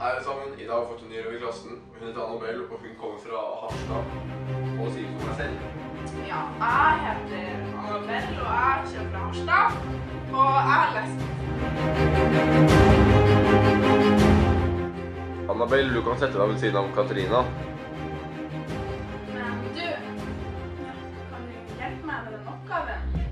Hei alle sammen. I dag har vi fått en ny elev i klassen. Hun heter Annabelle, og hun kommer fra Harstad. Og sier for meg selv. Ja, jeg heter Annabelle, og jeg kommer fra Harstad. Og jeg har lest. Annabelle, du kan sette deg ved siden av Katrina. Men du, kan du hjelpe meg med den oppgaven?